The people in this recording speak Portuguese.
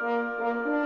Música